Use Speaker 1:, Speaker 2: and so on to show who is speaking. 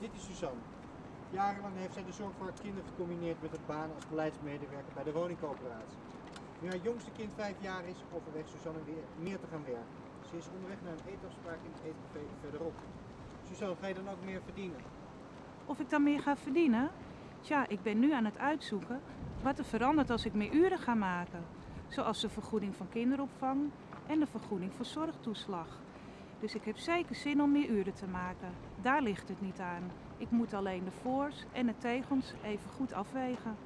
Speaker 1: Dit is Suzanne. Jarenlang heeft zij de zorg voor haar kinderen gecombineerd met een baan als beleidsmedewerker bij de woningcoöperatie. Nu haar jongste kind vijf jaar is, overweegt Suzanne weer meer te gaan werken. Ze is onderweg naar een eetafspraak in het eetcafé verderop. Suzanne, ga je dan ook meer verdienen?
Speaker 2: Of ik dan meer ga verdienen? Tja, ik ben nu aan het uitzoeken wat er verandert als ik meer uren ga maken. Zoals de vergoeding van kinderopvang en de vergoeding voor zorgtoeslag. Dus ik heb zeker zin om meer uren te maken. Daar ligt het niet aan. Ik moet alleen de voors en de tegens even goed afwegen.